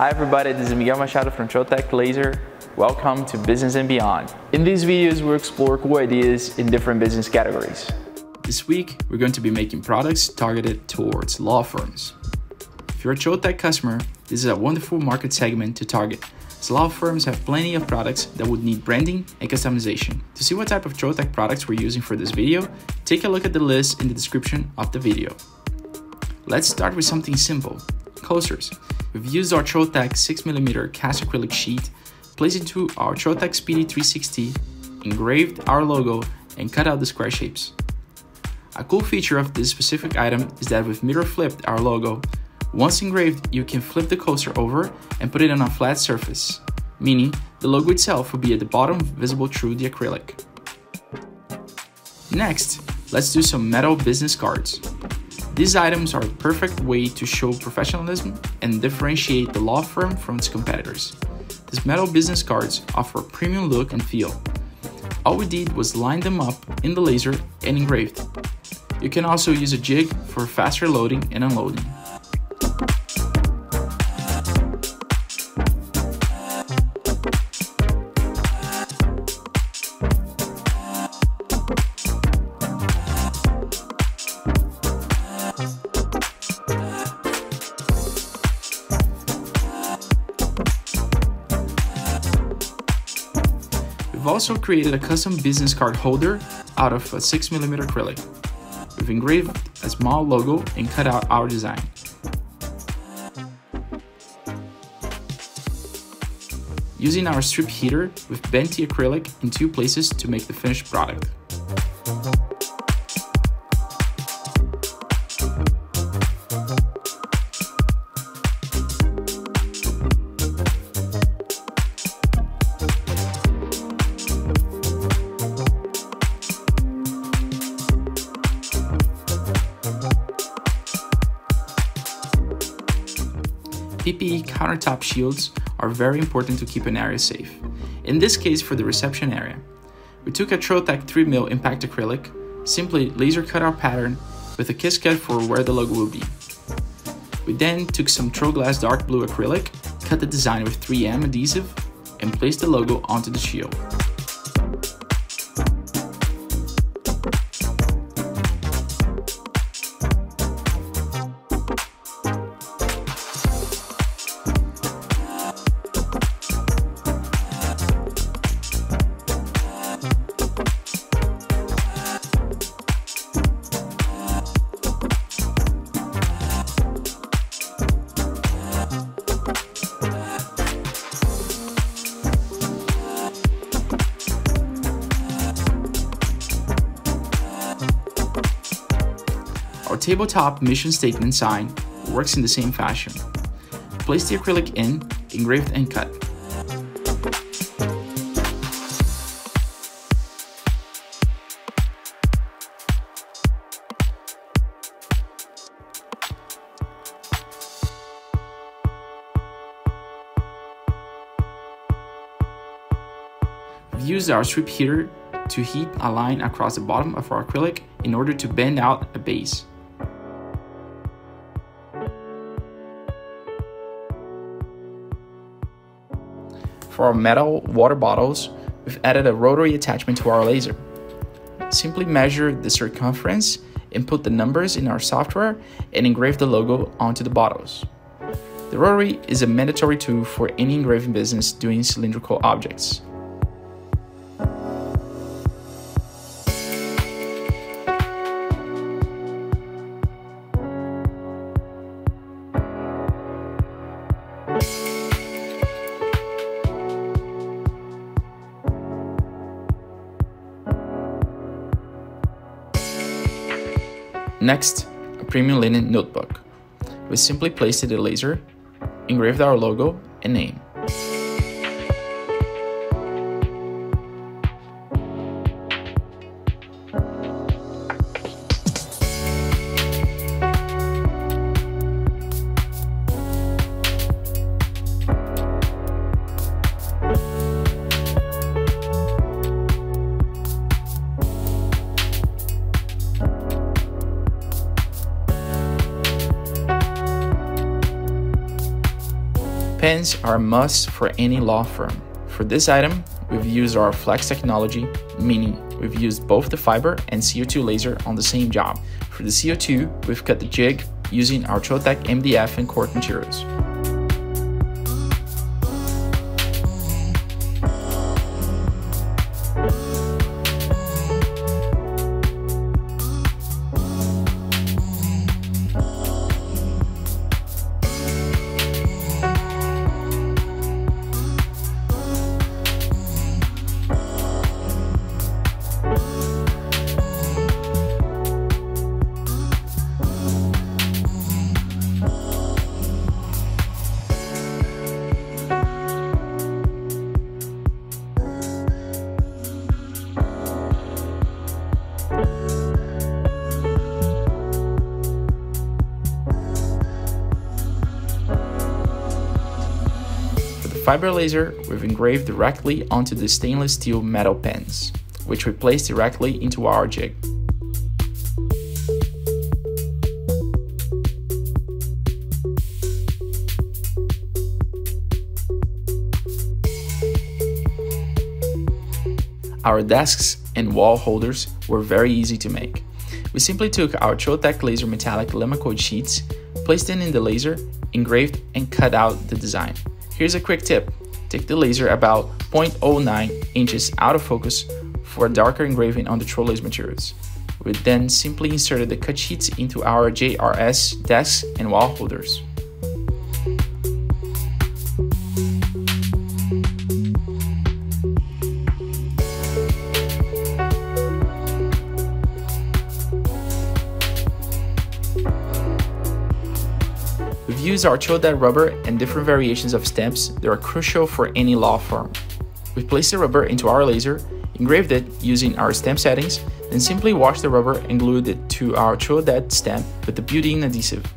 Hi everybody, this is Miguel Machado from Trotec Laser. Welcome to Business and Beyond. In these videos, we'll explore cool ideas in different business categories. This week, we're going to be making products targeted towards law firms. If you're a Trotec customer, this is a wonderful market segment to target, as law firms have plenty of products that would need branding and customization. To see what type of Trotec products we're using for this video, take a look at the list in the description of the video. Let's start with something simple, coasters. We've used our Trotec 6mm cast acrylic sheet, placed it into our Trotec Speedy 360, engraved our logo, and cut out the square shapes. A cool feature of this specific item is that we've mirror flipped our logo. Once engraved, you can flip the coaster over and put it on a flat surface, meaning the logo itself will be at the bottom visible through the acrylic. Next, let's do some metal business cards. These items are a perfect way to show professionalism and differentiate the law firm from its competitors. These metal business cards offer a premium look and feel. All we did was line them up in the laser and engraved. You can also use a jig for faster loading and unloading. We've also created a custom business card holder out of a 6mm acrylic. We've engraved a small logo and cut out our design. Using our strip heater, we've bent the acrylic in two places to make the finished product. Countertop shields are very important to keep an area safe. In this case, for the reception area. We took a Trotec 3mm impact acrylic, simply laser cut our pattern with a kiss cut for where the logo will be. We then took some Troglass dark blue acrylic, cut the design with 3M adhesive, and placed the logo onto the shield. Tabletop mission statement sign works in the same fashion. Place the acrylic in, engraved and cut. We've our strip heater to heat a line across the bottom of our acrylic in order to bend out a base. For our metal water bottles, we've added a rotary attachment to our laser. Simply measure the circumference, input the numbers in our software, and engrave the logo onto the bottles. The rotary is a mandatory tool for any engraving business doing cylindrical objects. Next, a premium linen notebook. We simply placed the laser, engraved our logo and name. Pens are a must for any law firm. For this item, we've used our flex technology, meaning we've used both the fiber and CO2 laser on the same job. For the CO2, we've cut the jig using our Trotec MDF and cork materials. Fiber laser, we've engraved directly onto the stainless steel metal pens, which we place directly into our jig. Our desks and wall holders were very easy to make. We simply took our Trotec laser metallic Limacold sheets, placed them in the laser, engraved, and cut out the design. Here's a quick tip. Take the laser about 0.09 inches out of focus for a darker engraving on the Trolase materials. We then simply inserted the cut sheets into our JRS desks and wall holders. We've used our Trodat rubber and different variations of stamps that are crucial for any law firm. We've placed the rubber into our laser, engraved it using our stamp settings, then simply washed the rubber and glued it to our Trodat stamp with the Build-In adhesive.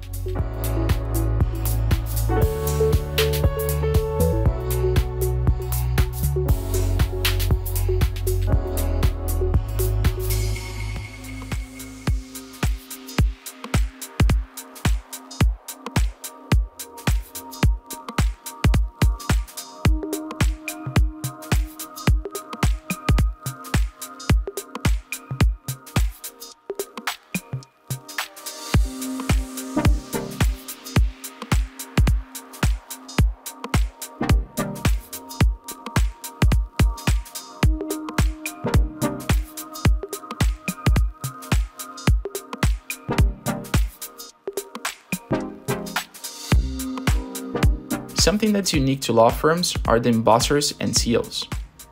Something that's unique to law firms are the embossers and seals.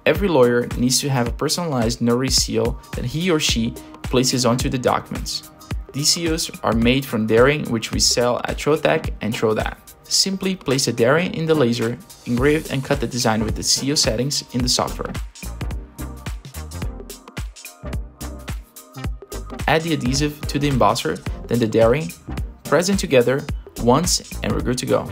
Every lawyer needs to have a personalized notary seal that he or she places onto the documents. These seals are made from daring which we sell at Trotec and Trodat. Simply place a daring in the laser, engrave and cut the design with the seal settings in the software. Add the adhesive to the embosser, then the daring, press them together once and we're good to go.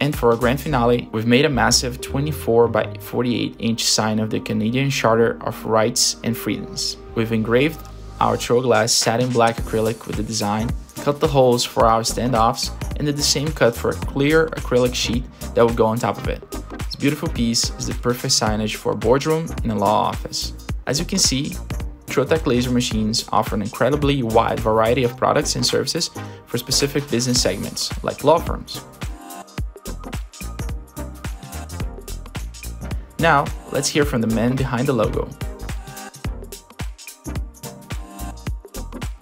And for our grand finale, we've made a massive 24 by 48 inch sign of the Canadian Charter of Rights and Freedoms. We've engraved our Troglass satin black acrylic with the design, cut the holes for our standoffs, and did the same cut for a clear acrylic sheet that would go on top of it. This beautiful piece is the perfect signage for a boardroom in a law office. As you can see, Trotec laser machines offer an incredibly wide variety of products and services for specific business segments, like law firms. Now, let's hear from the man behind the logo.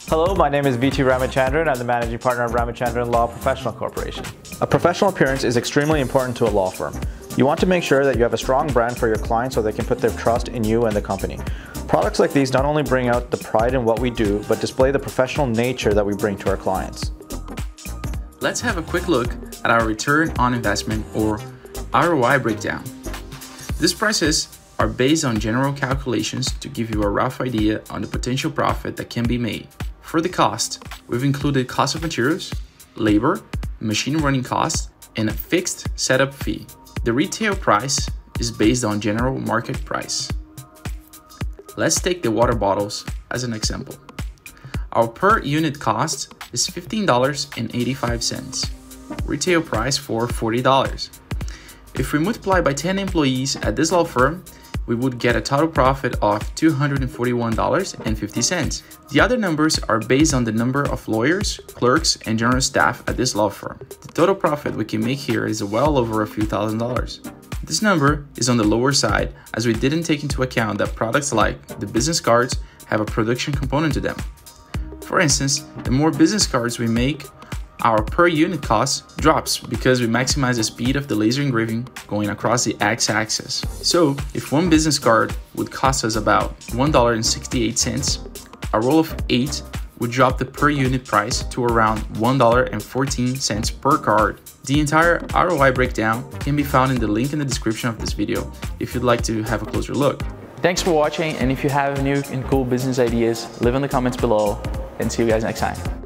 Hello, my name is BT Ramachandran. I'm the managing partner of Ramachandran Law Professional Corporation. A professional appearance is extremely important to a law firm. You want to make sure that you have a strong brand for your clients so they can put their trust in you and the company. Products like these not only bring out the pride in what we do, but display the professional nature that we bring to our clients. Let's have a quick look at our return on investment or ROI breakdown. These prices are based on general calculations to give you a rough idea on the potential profit that can be made. For the cost, we've included cost of materials, labor, machine running costs, and a fixed setup fee. The retail price is based on general market price. Let's take the water bottles as an example. Our per unit cost is $15.85, retail price for $40. If we multiply by 10 employees at this law firm, we would get a total profit of $241.50. The other numbers are based on the number of lawyers, clerks, and general staff at this law firm. The total profit we can make here is well over a few thousand dollars. This number is on the lower side as we didn't take into account that products like the business cards have a production component to them. For instance, the more business cards we make, our per unit cost drops because we maximize the speed of the laser engraving going across the x-axis. So if one business card would cost us about $1.68, a roll of 8 would drop the per unit price to around $1.14 per card. The entire ROI breakdown can be found in the link in the description of this video if you'd like to have a closer look. Thanks for watching and if you have new and cool business ideas, leave in the comments below and see you guys next time.